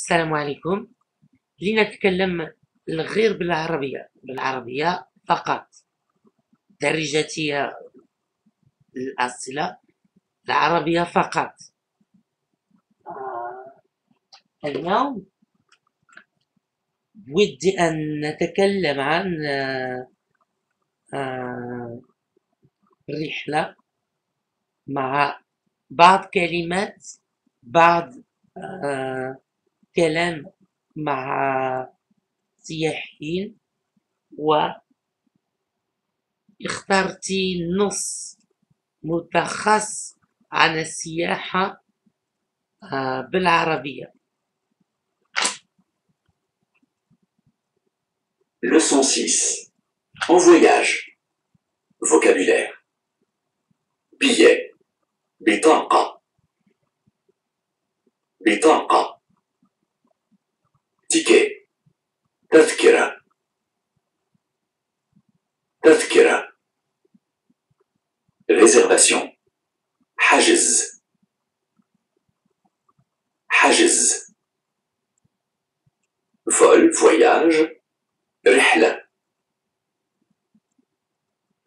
السلام عليكم. لنتكلم غير بالعربية. بالعربية فقط. درجتي الأصلة. العربية فقط. آه، اليوم بودي أن نتكلم عن آه، آه، رحلة مع بعض كلمات بعض كلام مع سياحيين و اخترتي نص متخصص عن السياحة آه، بالعربية Leçon 6. En voyage. Vocabulaire. Billet. بطاقة. بطاقة. تذكرة. تذكرة. réservation. حجز. حجز. vol, voyage. رحلة.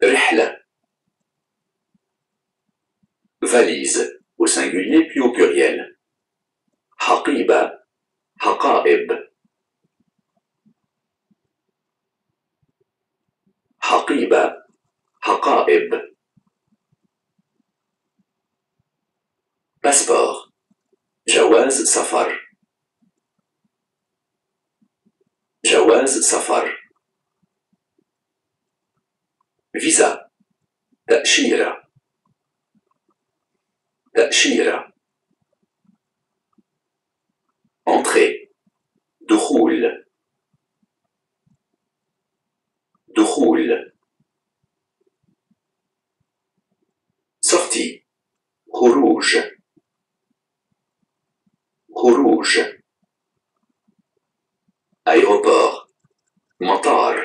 رحلة. valise au singulier puis au pluriel. حقيبة. حقائب. passeport. جواز سفر. جواز سفر. فيزا. تأشيرة. تأشيرة. entrée. دخول. aéroport. مطار.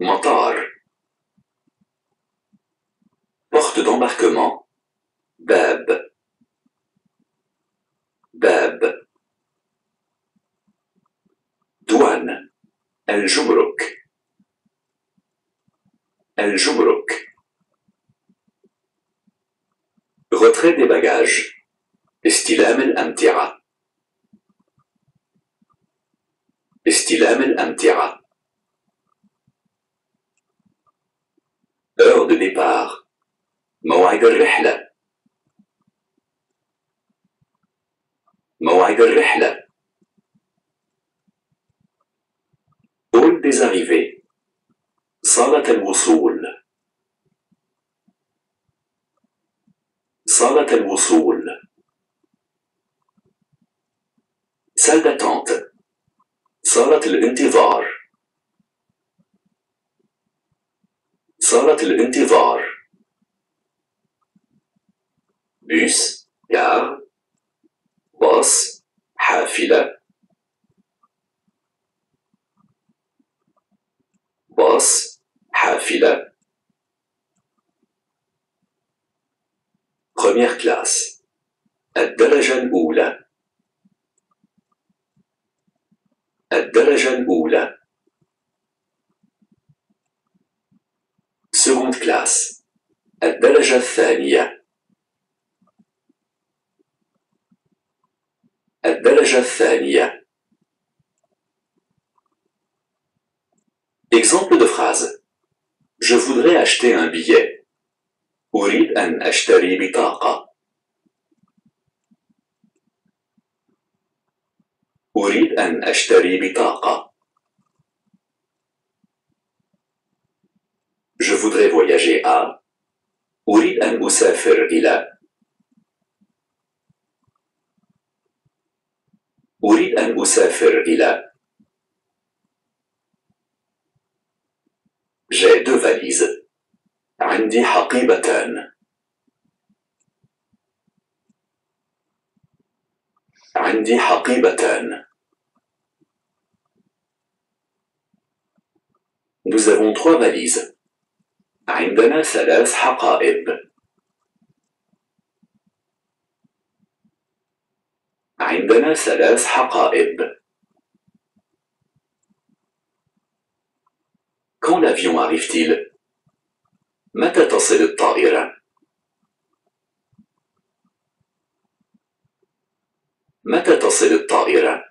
مطار. porte d'embarquement. باب. باب. douane. الجمرك. الجمرك. retrait des bagages. استلام الأمتعة. استلام الأمتعة. heure de départ. موعد الرحلة. موعد الرحلة. hall des arrivées. صالة الوصول. صالة الوصول. salle d'attente. صالة الانتظار. صالة الانتظار. bus, gare, باص, حافلة. باص, حافلة. première classe. الدرجة الأولى. الدرجة الأولى. seconde classe. الدرجة الثانية. الدرجة الثانية. Exemple de phrase. Je voudrais acheter un billet. أريد أن أشتري بطاقة. أريد أن أشتري بطاقة. Je voudrais voyager à. أريد أن أسافر إلى. أريد أن أسافر إلى. J'ai deux valises. عندي حقيبتان. عندي حقيبتان. Nous avons trois valises. عندنا ثلاث حقائب. عندنا ثلاث حقائب. Quand l'avion arrive-t-il متى تصل الطائرة؟ متى تصل الطائرة؟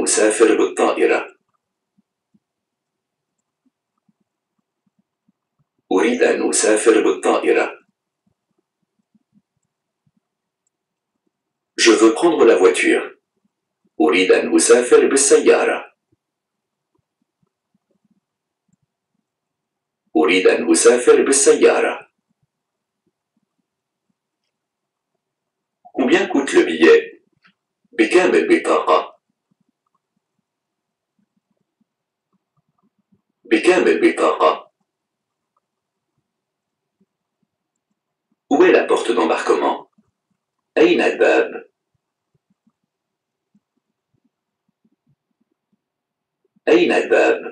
أسافر بالطائرة. أريد أن أسافر بالطائرة. Je veux prendre la voiture. أريد أن أسافر بالسيارة. أريد أن أسافر بالسيارة. Combien coûte le billet بكام البطاقة؟ بكام البطاقة؟ Où est la porte d'embarquement أين الباب؟ أين الباب؟